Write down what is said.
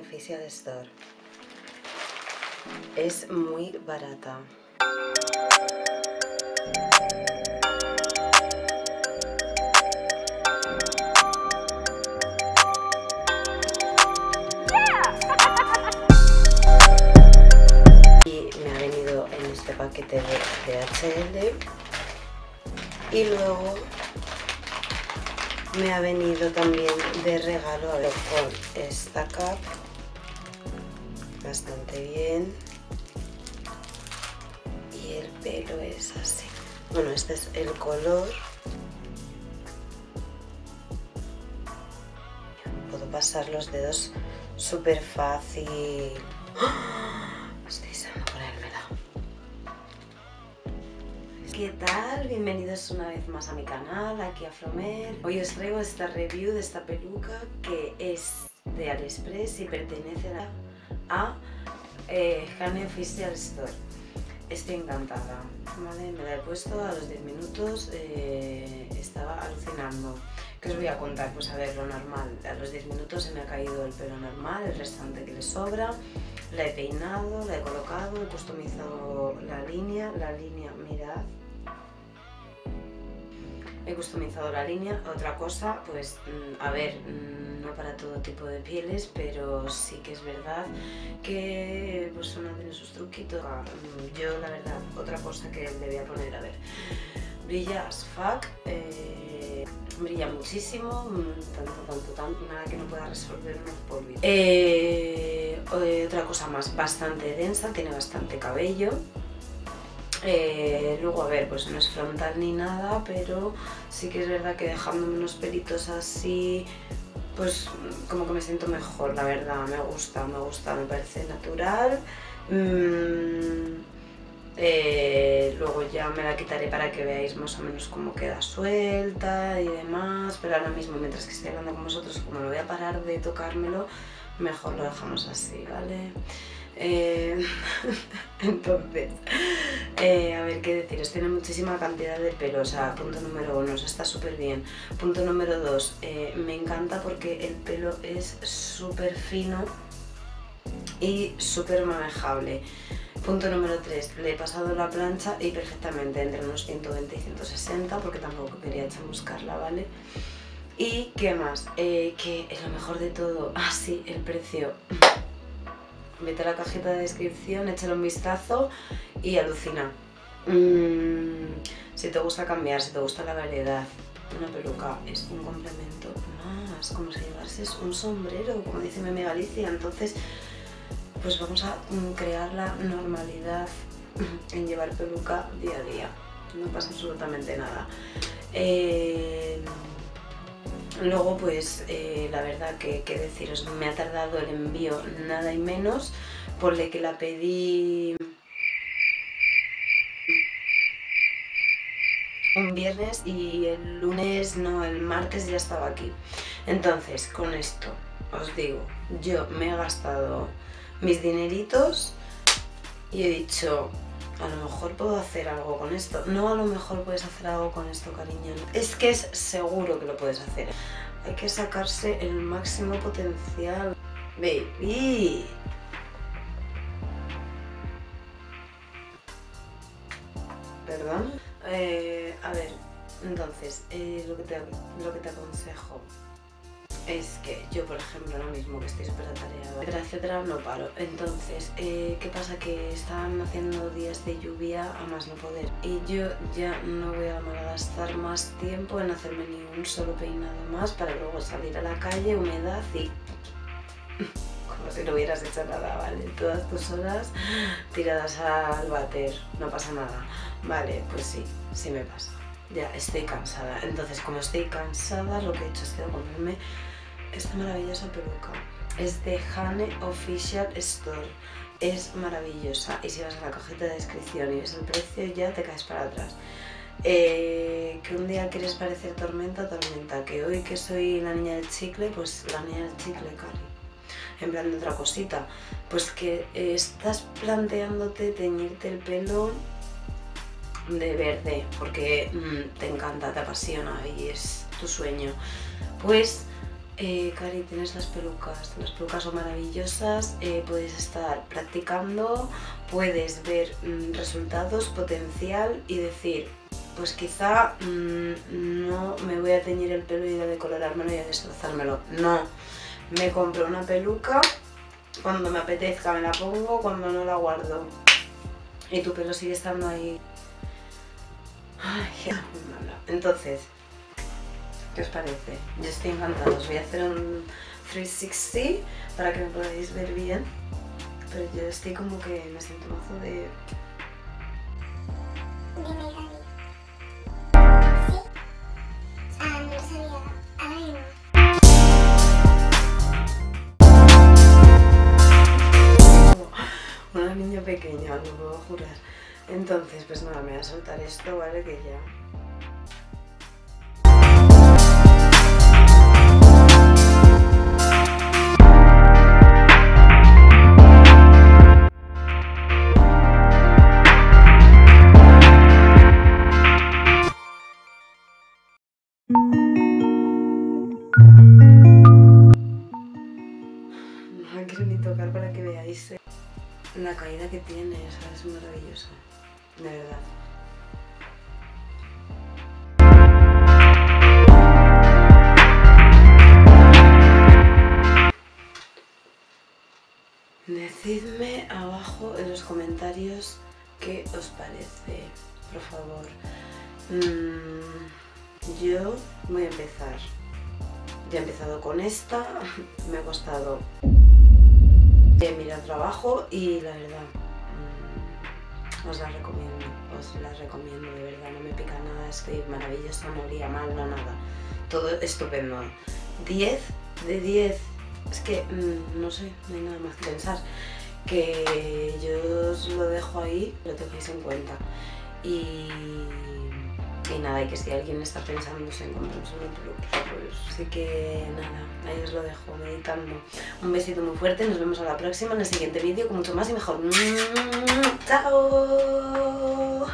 Official Store. Es muy barata. Y me ha venido en este paquete de DHL. Y luego me ha venido también de regalo con esta cap. Bastante bien. Y el pelo es así. Bueno, este es el color. Puedo pasar los dedos súper fácil. ¡Ah! Estoy deseando ponérmela. ¿Qué tal? Bienvenidos una vez más a mi canal, aquí a Fromer. Hoy os traigo esta review de esta peluca que es de AliExpress y pertenece a eh, Hane Official Store. Estoy encantada, ¿vale? Me la he puesto a los 10 minutos, eh, estaba alucinando. ¿Qué os voy a contar? Pues a ver, lo normal. A los 10 minutos se me ha caído el pelo normal, el restante que le sobra. La he peinado, la he colocado, he customizado la línea. La línea, mirad. He customizado la línea. Otra cosa, pues, mm, a ver, mm, no para todo tipo de pieles, pero sí que es verdad que pues una tiene sus truquitos. Ah, mm, Yo, la verdad, otra cosa que le voy a poner, a ver, brilla as fuck. eh, brilla muchísimo, tanto, tanto, tanto, nada que no pueda resolver unos polvitos. Eh, eh, otra cosa más, bastante densa, tiene bastante cabello. Eh, luego, a ver, pues no es frontal ni nada, pero sí que es verdad que dejándome unos pelitos así, pues como que me siento mejor, la verdad, me gusta, me gusta, me parece natural. Mm, eh, luego ya me la quitaré para que veáis más o menos cómo queda suelta y demás, pero ahora mismo mientras que estoy hablando con vosotros, como no voy a parar de tocármelo, mejor lo dejamos así, ¿vale? Eh, entonces, eh, a ver qué deciros, tiene muchísima cantidad de pelo, o sea, punto número uno, o sea, está súper bien. Punto número dos, eh, me encanta porque el pelo es súper fino y súper manejable. Punto número 3, le he pasado la plancha y perfectamente entre unos 120 y 160 porque tampoco quería chamuscarla, ¿vale? Y qué más, Eh, que es lo mejor de todo, ah sí, el precio. Vete a la cajita de descripción, échale un vistazo y alucina. Mm, si te gusta cambiar, si te gusta la variedad, una peluca es un complemento más, como si llevases un sombrero, como dice mi amiga entonces pues vamos a mm, crear la normalidad en llevar peluca día a día. No pasa absolutamente nada. Eh, luego, pues eh, la verdad que, que deciros, me ha tardado el envío nada y menos, por lo que la pedí un viernes y el lunes, no, el martes ya estaba aquí. Entonces, con esto os digo, yo me he gastado mis dineritos y he dicho, a lo mejor puedo hacer algo con esto. No, a lo mejor puedes hacer algo con esto, cariño. Es que es seguro que lo puedes hacer. Hay que sacarse el máximo potencial. Baby. Perdón. Eh, a ver, entonces, eh, lo, que te, lo que te aconsejo es que yo, por ejemplo, ahora mismo que estoy súper atareada, etcétera, etcétera, no paro. Entonces, eh, ¿qué pasa? Que están haciendo días de lluvia a más no poder. Y yo ya no voy a malgastar más tiempo en hacerme ni un solo peinado más para luego salir a la calle, humedad y... Como si no hubieras hecho nada, ¿vale? Todas tus horas tiradas al váter, no pasa nada. Vale, pues sí, sí me pasa. Ya estoy cansada. Entonces, como estoy cansada, lo que he hecho es que comprarme esta maravillosa peluca. Es de Hane Official Store. Es maravillosa. Y si vas a la cajita de descripción y ves el precio, ya te caes para atrás. Eh, que un día quieres parecer tormenta, tormenta. Que hoy que soy la niña del chicle, pues la niña del chicle, Cari. En plan de otra cosita. Pues que eh, estás planteándote teñirte el pelo de verde porque mmm, te encanta, te apasiona y es tu sueño. Pues Eh, Cari, tienes las pelucas, las pelucas son maravillosas, eh, puedes estar practicando, puedes ver mm, resultados, potencial y decir, pues quizá mm, no me voy a teñir el pelo y a decolorármelo y a destrozármelo. No, me compro una peluca, cuando me apetezca me la pongo, cuando no la guardo. Y tu pelo sigue estando ahí. Ay. Entonces, ¿Qué os parece? Yo estoy encantada. Os voy a hacer un 360 para que me podáis ver bien. Pero yo estoy como que me siento mazo de... Ah, no una niña pequeña, lo puedo jurar. Entonces, pues nada, me voy a soltar esto, ¿vale? Que ya... No quiero ni tocar para que veáis eh, la caída que tiene, sea, es maravilloso, de verdad. Decidme abajo en los comentarios qué os parece, por favor. Mm, yo voy a empezar. Ya he empezado con esta, me ha costado eh, mirar trabajo y la verdad os la recomiendo, os la recomiendo de verdad, no me pica nada, estoy maravillosa, no olía mal, no nada, todo estupendo. 10 de 10, es que mm, no sé, no hay nada más que pensar, que yo os lo dejo ahí, lo tengáis en cuenta. Y y nada, y que si alguien está pensando en comprarse una peluca, pues sí que nada, ahí os lo dejo meditando. Un besito muy fuerte, nos vemos a la próxima en el siguiente vídeo con mucho más y mejor. ¡Chao!